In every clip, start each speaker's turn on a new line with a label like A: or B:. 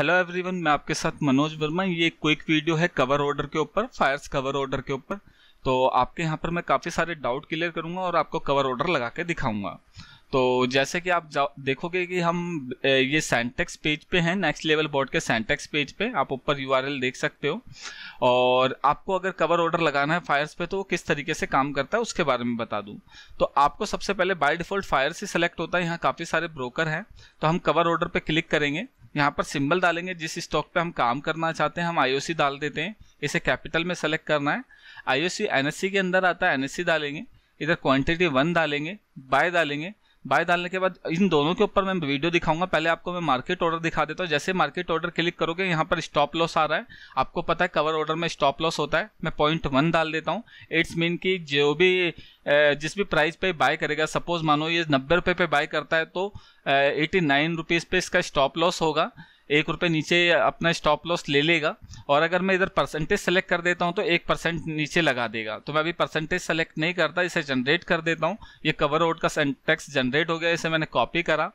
A: Hello everyone, मैं आपके साथ मनोज वर्मा। ये क्विक वीडियो है कवर ऑर्डर के ऊपर, फायर्स कवर ऑर्डर के ऊपर। तो आपके यहाँ पर मैं काफ़ी सारे डाउट क्लियर करूँगा और आपको कवर ऑर्डर लगा के दिखाऊँगा। तो जैसे कि आप देखोगे कि हम ये सेंटेक्स पेज पे हैं नेक्स्ट लेवल बोर्ड के सेंटेक्स पेज पे। आप ऊपर यूआरएल देख सकते हो। और आपको अगर कवर ऑर्डर लगाना है फायर्स पे तो वो किस तरीके से काम करता है उसके बारे में बता दूँ। तो आपको सबसे पहले बाय डिफ़ॉल्ट फायर से सेलेक्ट होता है। यहाँ काफ़ी सारे ब्रोकर हैं। तो हम कवर ऑर्डर पे क्लिक करेंगे। यहाँ पर सिंबल डालेंगे, जिस स्टॉक पे हम काम करना चाहते हैं, हम आईओसी डाल देते हैं। इसे कैपिटल में सेलेक्ट करना है। आईओसी एनएससी के अंदर आता है एनएससी डालेंगे। इधर क्वांटिटी वन डालेंगे बाय डालेंगे। बाय डालने के बाद इन दोनों के ऊपर मैं वीडियो दिखाऊँगा। पहले आपको मैं मार्केट ऑर्डर दिखा देता हूँ। जैसे मार्केट ऑर्डर क्लिक करोगे, यहाँ पर स्टॉप लॉस आ रहा है। आपको पता है कवर ऑर्डर में स्टॉप लॉस होता है। मैं पॉइंट वन डाल देता हूँ। इट्स मीन की जो भी जिस भी प्राइस पे बाय करेगा सपोज़ मानो ये नब्बे रुपये पे बाय करता है तो एटी नाइन रुपीज़ पे इसका स्टॉप लॉस होगा। एक रुपये नीचे अपना स्टॉप लॉस ले लेगा। और अगर मैं इधर परसेंटेज सेलेक्ट कर देता हूँ तो एक परसेंट नीचे लगा देगा। तो मैं अभी परसेंटेज सेलेक्ट नहीं करता, इसे जनरेट कर देता हूँ। ये कवर आउट का सेंटेक्स जनरेट हो गया, इसे मैंने कॉपी करा।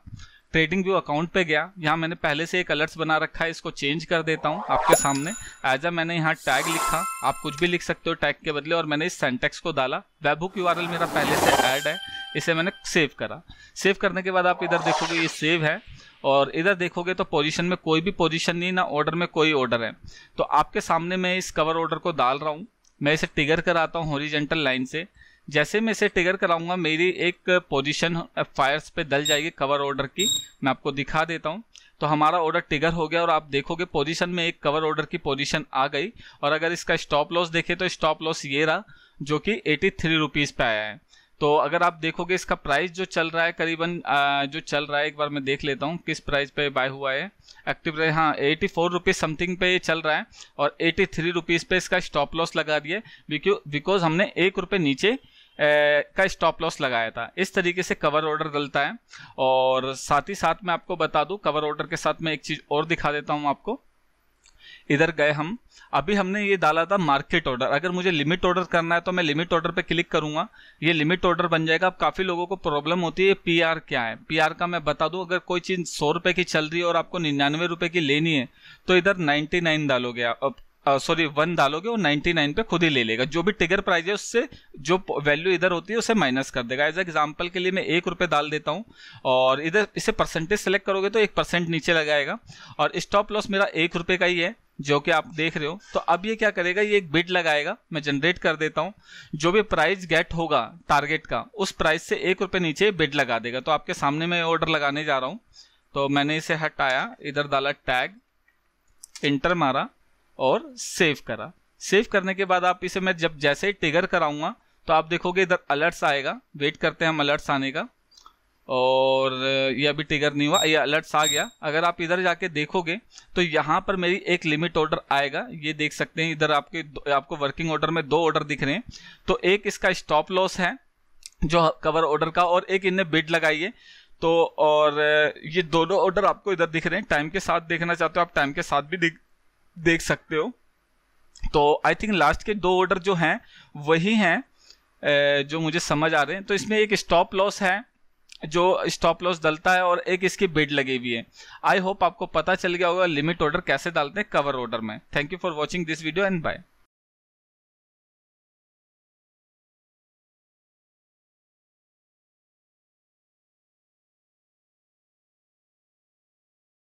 A: ट्रेडिंग व्यू अकाउंट पे गया। यहाँ मैंने पहले से एक अलर्ट्स बना रखा है, इसको चेंज कर देता हूँ आपके सामने। एज अ मैंने यहाँ टैग लिखा। आप कुछ भी लिख सकते हो टैग के बदले, और मैंने इस सेंटेक्स को डाला। वेबुक यू मेरा पहले से ऐड है। इसे मैंने सेव करा। सेव करने के बाद आप इधर देखोगे ये सेव है, और इधर देखोगे तो पोजीशन में कोई भी पोजीशन नहीं, ना ऑर्डर में कोई ऑर्डर है। तो आपके सामने मैं इस कवर ऑर्डर को डाल रहा हूँ। मैं इसे टिगर कराता हूँ हॉरिजेंटल लाइन से। जैसे मैं इसे टिगर कराऊँगा, मेरी एक पोजीशन फायर्स पे दल जाएगी कवर ऑर्डर की। मैं आपको दिखा देता हूँ। तो हमारा ऑर्डर टिगर हो गया, और आप देखोगे पोजीशन में एक कवर ऑर्डर की पोजीशन आ गई। और अगर इसका स्टॉप लॉस देखे तो स्टॉप लॉस ये रहा, जो कि एटी थ्री रुपीज़ पे आया है। तो अगर आप देखोगे इसका प्राइस जो चल रहा है, करीबन जो चल रहा है, एक बार मैं देख लेता हूँ, किस प्राइस पे बाय हुआ है। एक्टिव रहे हाँ एटी फोर रुपीज़ समथिंग पे ये चल रहा है और एटी थ्री रुपीज़ पे इसका स्टॉप लॉस लगा दिए बिकॉज़ हमने एक रुपये नीचे का स्टॉप लॉस लगाया था। इस तरीके से कवर ऑर्डर डलता है। और साथ ही साथ मैं आपको बता दूँ कवर ऑर्डर के साथ मैं एक चीज़ और दिखा देता हूँ आपको। इधर गए हम। अभी हमने ये डाला था मार्केट ऑर्डर अगर मुझे लिमिट ऑर्डर करना है तो मैं लिमिट ऑर्डर पे क्लिक करूँगा। ये लिमिट ऑर्डर बन जाएगा। अब काफ़ी लोगों को प्रॉब्लम होती है पीआर क्या है। पीआर का मैं बता दूँ, अगर कोई चीज़ सौ रुपए की चल रही है और आपको निन्यानवे रुपए की लेनी है तो इधर नाइनटी नाइन डालोगे आप। सॉरी वन डालोगे वो 99 पे खुद ही ले लेगा। जो भी टिगर प्राइस है, उससे जो वैल्यू इधर होती है, उसे माइनस कर देगा। एज एग्ज़ाम्पल के लिए मैं एक रुपये डाल देता हूँ और इधर इसे परसेंटेज सेलेक्ट करोगे तो एक परसेंट नीचे लगाएगा। और स्टॉप लॉस मेरा एक रुपये का ही है। जो कि आप देख रहे हो। तो अब ये क्या करेगा, ये एक बिड लगाएगा। मैं जनरेट कर देता हूँ। जो भी प्राइस गेट होगा टारगेट का, उस प्राइस से एक रुपये नीचे बिड लगा देगा। तो आपके सामने मैं ऑर्डर लगाने जा रहा हूँ। तो मैंने इसे हटाया, इधर डाला टैग इंटर मारा और सेव करा। सेव करने के बाद आप इसे मैं जब जैसे ही टिगर कराऊँगा तो आप देखोगे इधर अलर्ट्स आएगा। वेट करते हैं हम अलर्ट्स आने का। और ये अभी टिगर नहीं हुआ, ये अलर्ट्स आ गया। अगर आप इधर जाके देखोगे तो यहाँ पर मेरी एक लिमिट ऑर्डर आएगा। ये देख सकते हैं, इधर आपके आपको वर्किंग ऑर्डर में दो ऑर्डर दिख रहे हैं। तो एक इसका स्टॉप लॉस है, जो कवर ऑर्डर का, और एक इनने बिड लगाई है। तो और ये दोनों ऑर्डर आपको इधर दिख रहे हैं। टाइम के साथ देखना चाहते हो, आप टाइम के साथ भी देख देख सकते हो। तो आई थिंक लास्ट के दो ऑर्डर जो हैं, वही हैं जो मुझे समझ आ रहे हैं। तो इसमें एक स्टॉप लॉस है जो स्टॉप लॉस डलता है और एक इसकी बिड लगी हुई है। आई होप आपको पता चल गया होगा लिमिट ऑर्डर कैसे डालते हैं कवर ऑर्डर में। Thank you for watching this video and bye